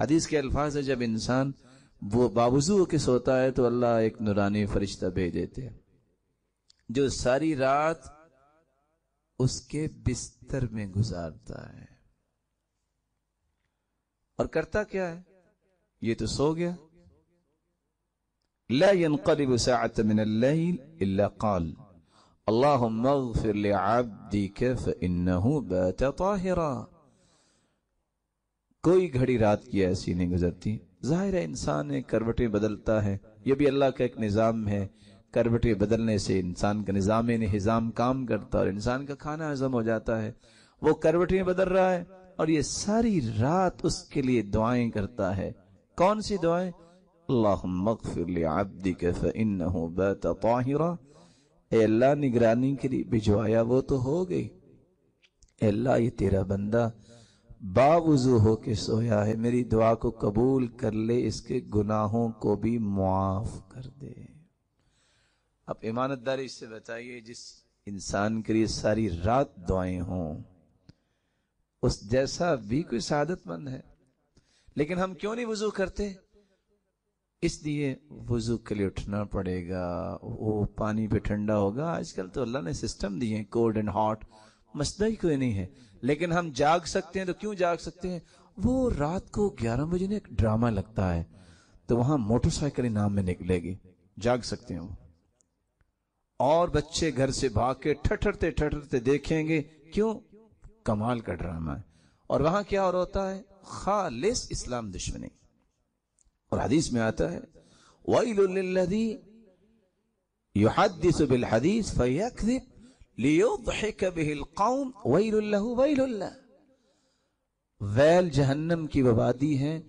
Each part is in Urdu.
حدیث کے الفاظ ہے جب انسان وہ باوضو کے سوتا ہے تو اللہ ایک نورانی فرشتہ بھیج دیتے ہیں۔ جو ساری رات اس کے بستر میں گزارتا ہے۔ اور کرتا کیا ہے؟ یہ تو سو گیا۔ لا ينقلب ساعة من الليل إلا قال، اللهم اغفر لعبدك فإنه بات طاهرا۔ کوئی گھڑی رات کی ایسی نہیں گزرتی۔ ظاہر ہے انسان کروٹیں بدلتا ہے۔ یہ بھی اللہ کا ایک نظام ہے۔ کروٹیں بدلنے سے انسان کا نظام یعنی نظام کام کرتا اور انسان کا کھانا ہضم ہو جاتا ہے۔ وہ کروٹیں بدل رہا ہے اور یہ ساری رات اس کے لیے دعائیں کرتا ہے۔ کون سی دعائیں؟ اللہم اغفر لعبدک فإنہو بات طاہرہ اے اللہ، نگرانی کے لیے بھجوایا وہ تو ہو گئی۔ اے اللہ، یہ تیرا بندہ باوضو ہو کے سویا ہے، میری دعا کو قبول کر لے، اس کے گناہوں کو بھی معاف کر دے۔ اب امانت داری سے بتائیے، جس انسان کے لیے ساری رات دعائیں ہوں، اس جیسا بھی کوئی سعادت مند ہے۔ لیکن ہم کیوں نہیں وضو کرتے؟ اس لیے وضو کے لیے اٹھنا پڑے گا۔ وہ پانی پہ ٹھنڈا ہوگا۔ آج کل تو اللہ نے سسٹم دیے کولڈ اینڈ ہاٹ مسئلہ ہی کوئی نہیں ہے۔ لیکن ہم جاگ سکتے ہیں تو کیوں جاگ سکتے ہیں؟ وہ رات کو گیارہ بجے ایک ڈرامہ لگتا ہے، تو وہاں موٹر سائیکل نام میں نکلے گی۔ جاگ سکتے ہیں وہ۔ اور بچے گھر سے بھاگ کے ٹھٹرتے ٹھٹرتے دیکھیں گے، کیوں؟ کمال کا ڈرامہ ہے۔ اور وہاں کیا اور ہوتا ہے؟ خالص اسلام دشمنی۔ اور حدیث میں آتا ہے، وَيْلُ لِلَّذِي يُحَدِّثُ بِالْحَدِيث فَيَكْذِبْ لِيُضْحِكَ بِهِ الْقَوْمِ، وَيْلُ اللَّهُ وَيْلُ اللَّهُ ویل جہنم کی وبادی ہے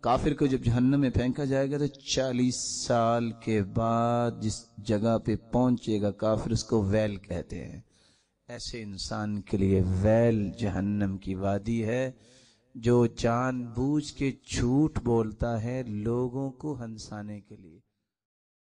کافر کو جب جہنم میں پھینکا جائے گا تو چالیس سال کے بعد جس جگہ پہ پہنچے گا کافر، اس کو ویل کہتے ہیں۔ ایسے انسان کے لیے ویل جہنم کی وادی ہے۔ جو جان بوجھ کے جھوٹ بولتا ہے لوگوں کو ہنسانے کے لیے۔